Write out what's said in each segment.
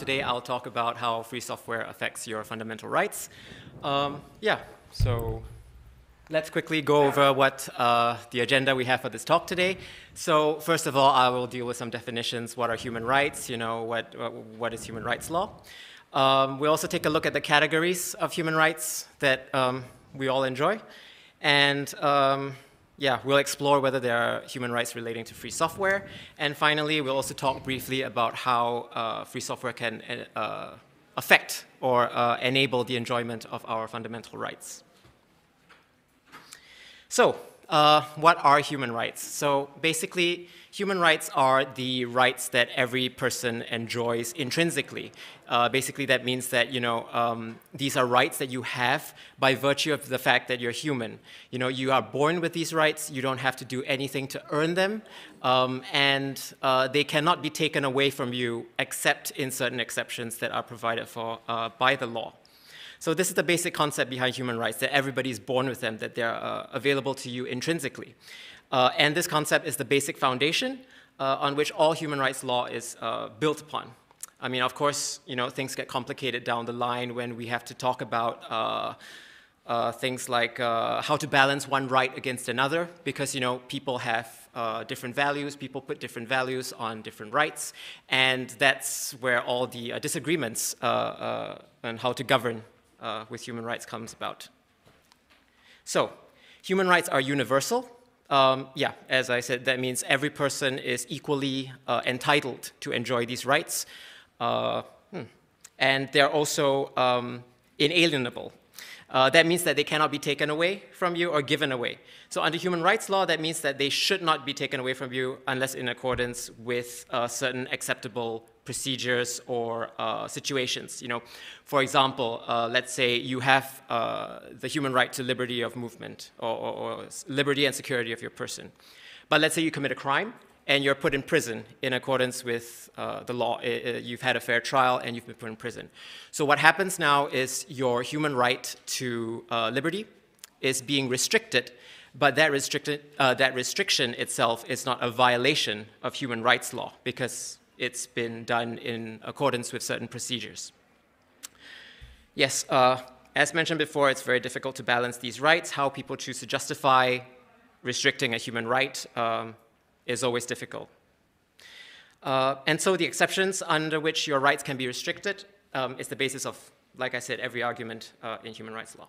Today I'll talk about how free software affects your fundamental rights. Um, yeah, so let's quickly go over what uh, the agenda we have for this talk today. So first of all, I will deal with some definitions. What are human rights? You know, what, what is human rights law? Um, we'll also take a look at the categories of human rights that um, we all enjoy. And um, yeah, we'll explore whether there are human rights relating to free software. And finally, we'll also talk briefly about how uh, free software can uh, affect or uh, enable the enjoyment of our fundamental rights. So, uh, what are human rights? So basically, human rights are the rights that every person enjoys intrinsically. Uh, basically, that means that you know um, these are rights that you have by virtue of the fact that you're human. You know, you are born with these rights. You don't have to do anything to earn them, um, and uh, they cannot be taken away from you except in certain exceptions that are provided for uh, by the law. So this is the basic concept behind human rights, that everybody is born with them, that they're uh, available to you intrinsically. Uh, and this concept is the basic foundation uh, on which all human rights law is uh, built upon. I mean, of course, you know, things get complicated down the line when we have to talk about uh, uh, things like how to balance one right against another, because, you know, people have uh, different values, people put different values on different rights, and that's where all the uh, disagreements uh, on how to govern uh, with human rights comes about. So, human rights are universal. Um, yeah, as I said, that means every person is equally uh, entitled to enjoy these rights. Uh, hmm. And they're also um, inalienable. Uh, that means that they cannot be taken away from you or given away. So under human rights law, that means that they should not be taken away from you unless in accordance with certain acceptable procedures or uh, situations. You know, for example, uh, let's say you have uh, the human right to liberty of movement or, or, or liberty and security of your person. But let's say you commit a crime and you're put in prison in accordance with uh, the law. You've had a fair trial and you've been put in prison. So what happens now is your human right to uh, liberty is being restricted, but that, uh, that restriction itself is not a violation of human rights law because it's been done in accordance with certain procedures. Yes, uh, as mentioned before, it's very difficult to balance these rights. How people choose to justify restricting a human right um, is always difficult. Uh, and so the exceptions under which your rights can be restricted um, is the basis of, like I said, every argument uh, in human rights law.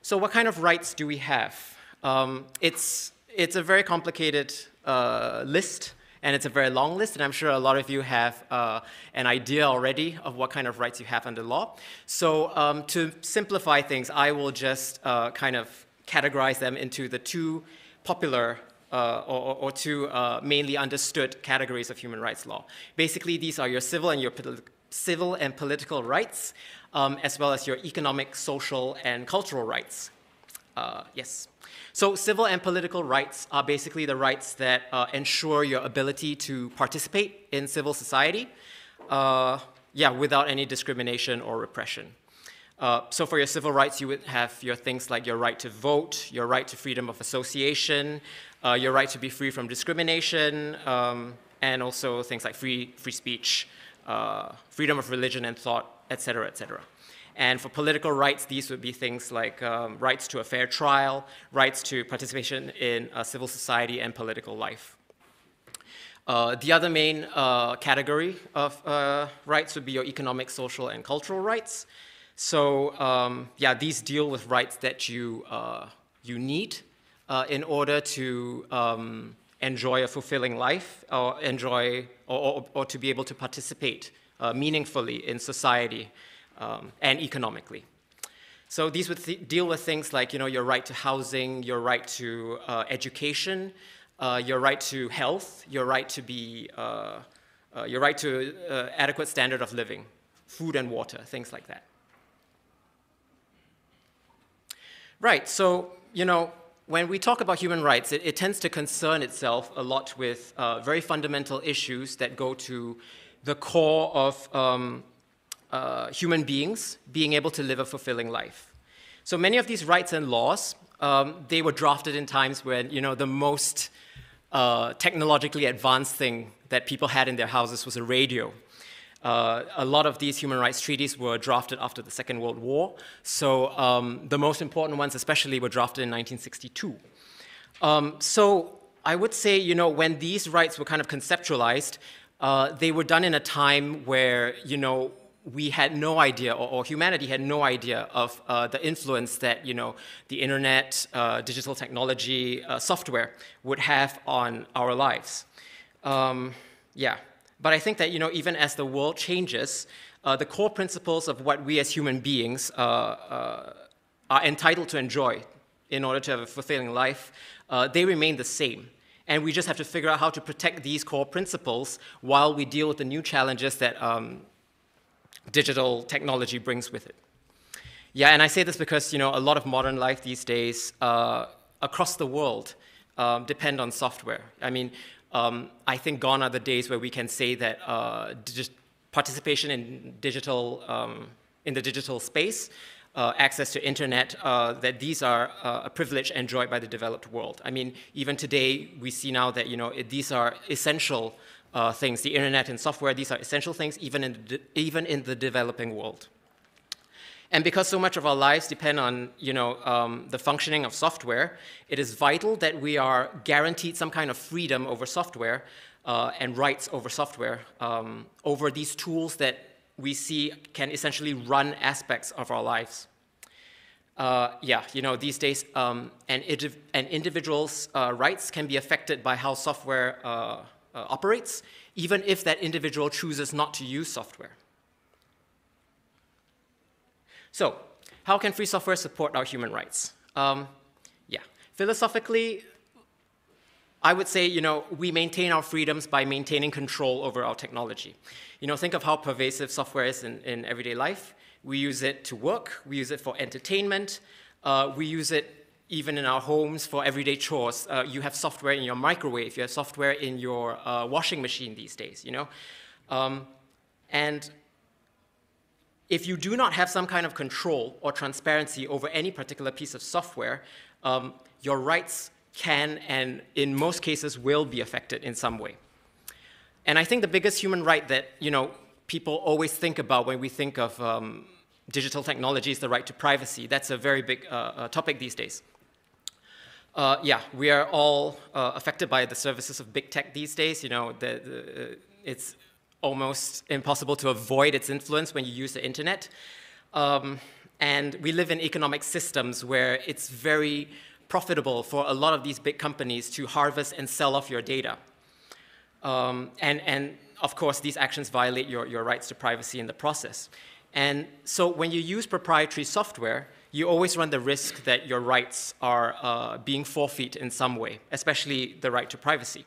So what kind of rights do we have? Um, it's, it's a very complicated uh, list and it's a very long list, and I'm sure a lot of you have uh, an idea already of what kind of rights you have under law. So um, to simplify things, I will just uh, kind of categorize them into the two popular uh, or, or, two uh, mainly understood categories of human rights law. Basically, these are your civil and your civil and political rights, um, as well as your economic, social, and cultural rights. Uh, yes. So civil and political rights are basically the rights that uh, ensure your ability to participate in civil society, uh, yeah, without any discrimination or repression. Uh, so for your civil rights, you would have your things like your right to vote, your right to freedom of association, uh, your right to be free from discrimination, um, and also things like free, free speech, uh, freedom of religion and thought, et cetera, et cetera. And for political rights, these would be things like um, rights to a fair trial, rights to participation in civil society and political life. Uh, the other main uh, category of uh, rights would be your economic, social, and cultural rights. So um, yeah, these deal with rights that you, uh, you need uh, in order to um, enjoy a fulfilling life or enjoy or, or, or, to be able to participate uh, meaningfully in society um, and economically. So these would th deal with things like you know, your right to housing, your right to uh, education, uh, your right to health, your right to be, uh, uh your right to uh, adequate standard of living, food and water, things like that. Right, so you know, when we talk about human rights, it, it tends to concern itself a lot with uh, very fundamental issues that go to the core of um, uh, human beings being able to live a fulfilling life. So many of these rights and laws, um, they were drafted in times when you know the most uh, technologically advanced thing that people had in their houses was a radio. Uh, a lot of these human rights treaties were drafted after the Second World War, so um, the most important ones especially were drafted in 1962. Um, so I would say, you know, when these rights were kind of conceptualized, uh, they were done in a time where, you know, we had no idea, or, or humanity had no idea of uh, the influence that, you know, the internet, uh, digital technology, uh, software would have on our lives. Um, yeah, but I think that, you know, even as the world changes, uh, the core principles of what we as human beings uh, are entitled to enjoy in order to have a fulfilling life, they remain the same. And we just have to figure out how to protect these core principles while we deal with the new challenges that um, digital technology brings with it. Yeah, and I say this because you know a lot of modern life these days uh, across the world um, depend on software. I mean, um, I think gone are the days where we can say that uh, participation in digital um, in the digital space uh, access to internet, uh, that these are uh, a privilege enjoyed by the developed world. I mean, even today, we see now that you know, it, these are essential uh, things. The internet and software, these are essential things even in, the, even in the developing world. And because so much of our lives depend on you know, um, the functioning of software, it is vital that we are guaranteed some kind of freedom over software uh, and rights over software, um, over these tools that we see can essentially run aspects of our lives. Uh, yeah, you know, these days, um, an, an, individual's uh, rights can be affected by how software uh, uh, operates, even if that individual chooses not to use software. So, how can free software support our human rights? Um, yeah, philosophically, I would say, you know, we maintain our freedoms by maintaining control over our technology. You know, think of how pervasive software is in, in everyday life. We use it to work, we use it for entertainment, uh, we use it even in our homes for everyday chores. Uh, you have software in your microwave, you have software in your uh, washing machine these days, you know? Um, and if you do not have some kind of control or transparency over any particular piece of software, um, your rights can and in most cases will be affected in some way. And I think the biggest human right that you know people always think about when we think of um, digital technology is the right to privacy. That's a very big uh, uh, topic these days. Uh, yeah, we are all uh, affected by the services of big tech these days. You know, the, the, it's almost impossible to avoid its influence when you use the internet. Um, and we live in economic systems where it's very profitable for a lot of these big companies to harvest and sell off your data. Um, and, and of course, these actions violate your, your rights to privacy in the process. And so when you use proprietary software, you always run the risk that your rights are uh, being forfeit in some way, especially the right to privacy.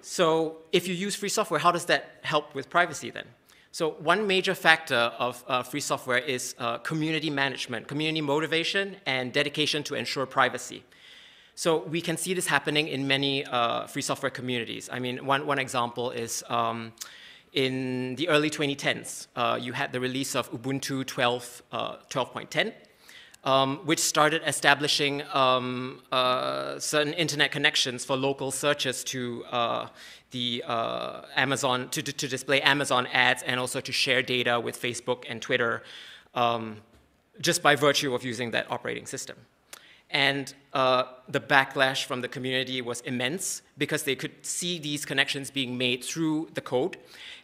So if you use free software, how does that help with privacy then? So one major factor of uh, free software is uh, community management, community motivation, and dedication to ensure privacy. So we can see this happening in many uh, free software communities. I mean, one, one example is um, in the early 2010s, uh, you had the release of Ubuntu 12, 12.10, uh, um, which started establishing um, uh, certain internet connections for local searches to the uh, Amazon, to, to, display Amazon ads and also to share data with Facebook and Twitter um, just by virtue of using that operating system. And uh, the backlash from the community was immense because they could see these connections being made through the code.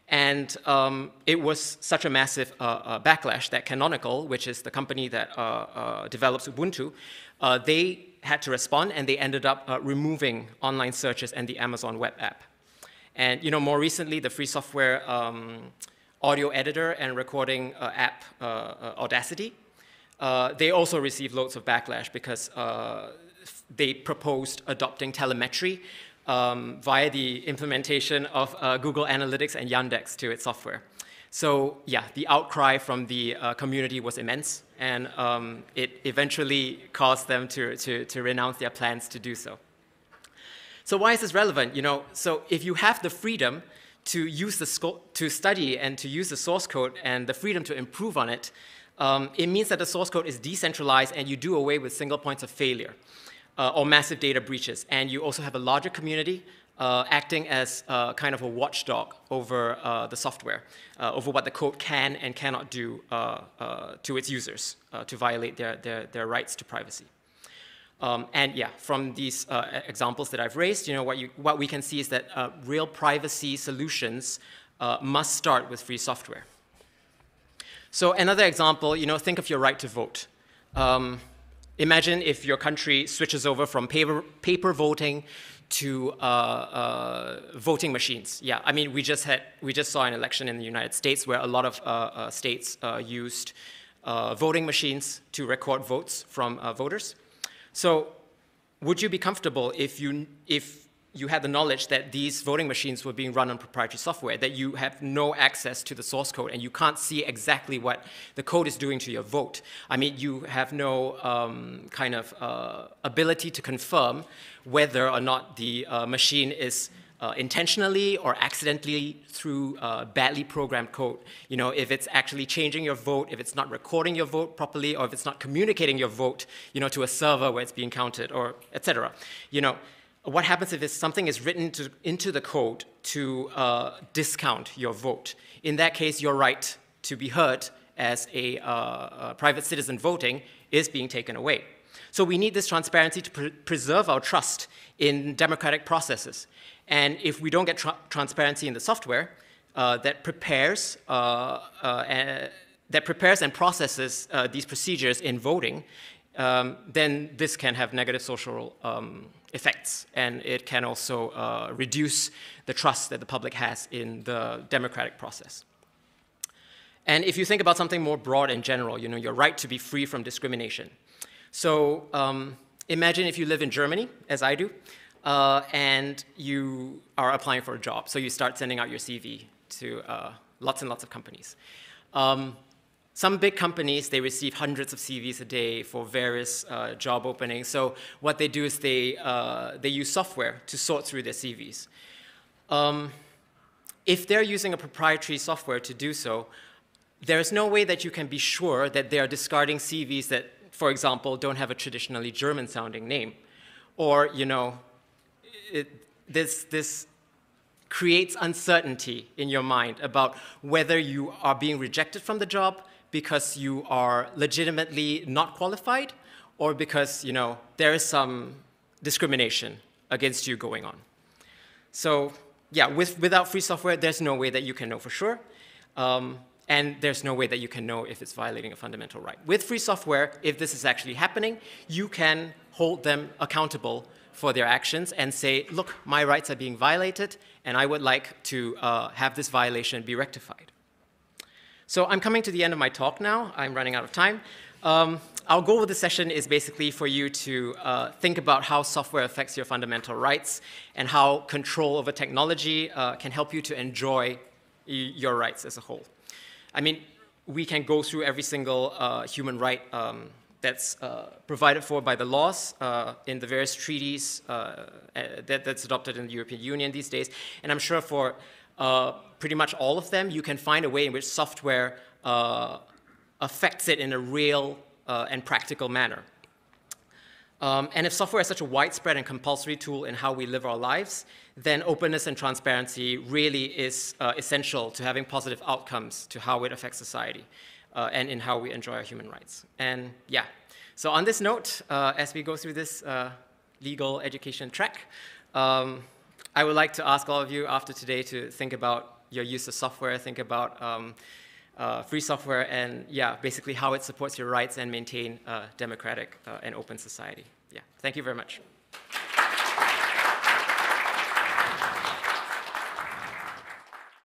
And um, it was such a massive uh, uh, backlash that Canonical, which is the company that uh, uh, develops Ubuntu, uh, they had to respond and they ended up removing online searches and the Amazon web app. And you know, more recently, the free software um, audio editor and recording uh, app, uh, uh Audacity, uh, they also received loads of backlash because uh, they proposed adopting telemetry um, via the implementation of Google Analytics and Yandex to its software. So yeah, the outcry from the uh, community was immense, and um, it eventually caused them to, to, to, renounce their plans to do so. So why is this relevant? You know, so if you have the freedom to use the to study and to use the source code and the freedom to improve on it, um, it means that the source code is decentralized and you do away with single points of failure uh, or massive data breaches. And you also have a larger community uh, acting as uh, kind of a watchdog over uh, the software, uh, over what the code can and cannot do uh, to its users to violate their, their, their rights to privacy. Um, and yeah, from these examples that I've raised, you know, what, you, what we can see is that real privacy solutions must start with free software. So another example, you know, think of your right to vote. Um, imagine if your country switches over from paper, paper voting to uh, uh, voting machines. Yeah, I mean, we just had we just saw an election in the United States where a lot of uh, uh states uh, used uh, voting machines to record votes from voters. So, would you be comfortable if you if you had the knowledge that these voting machines were being run on proprietary software, that you have no access to the source code and you can't see exactly what the code is doing to your vote. I mean, you have no um, kind of uh, ability to confirm whether or not the uh, machine is uh, intentionally or accidentally through uh, badly programmed code. You know, if it's actually changing your vote, if it's not recording your vote properly, or if it's not communicating your vote, you know, to a server where it's being counted, or etc. You know, what happens if something is written to, into the code to uh, discount your vote? In that case, your right to be heard as a, uh, a, private citizen voting is being taken away. So we need this transparency to pre preserve our trust in democratic processes. And if we don't get tra transparency in the software uh, that prepares uh, uh, that prepares and processes uh, these procedures in voting, um, then this can have negative social um, effects, and it can also uh, reduce the trust that the public has in the democratic process. And if you think about something more broad and general, you know, your right to be free from discrimination. So um, imagine if you live in Germany, as I do, uh, and you are applying for a job. So you start sending out your CV to uh, lots and lots of companies. Um, some big companies, they receive hundreds of CVs a day for various uh, job openings. So what they do is they, uh, they use software to sort through their CVs. Um, if they're using a proprietary software to do so, there's no way that you can be sure that they are discarding CVs that, for example, don't have a traditionally German-sounding name. Or, you know, it, this, this creates uncertainty in your mind about whether you are being rejected from the job because you are legitimately not qualified or because you know there is some discrimination against you going on. So yeah, with, without free software, there's no way that you can know for sure. Um, and there's no way that you can know if it's violating a fundamental right. With free software, if this is actually happening, you can hold them accountable for their actions and say, look, my rights are being violated, and I would like to uh, have this violation be rectified. So I'm coming to the end of my talk now. I'm running out of time. Um, our goal with the session is basically for you to uh, think about how software affects your fundamental rights and how control over technology uh, can help you to enjoy your rights as a whole. I mean, we can go through every single uh, human right um, that's uh, provided for by the laws uh, in the various treaties uh, that, that's adopted in the European Union these days. And I'm sure for uh, pretty much all of them, you can find a way in which software uh, affects it in a real uh, and practical manner. Um, and if software is such a widespread and compulsory tool in how we live our lives, then openness and transparency really is uh, essential to having positive outcomes to how it affects society uh, and in how we enjoy our human rights. And yeah, so on this note, as we go through this legal education track, um, I would like to ask all of you after today to think about your use of software, think about um, uh, free software, and yeah, basically how it supports your rights and maintain a democratic uh, and open society. Yeah, thank you very much.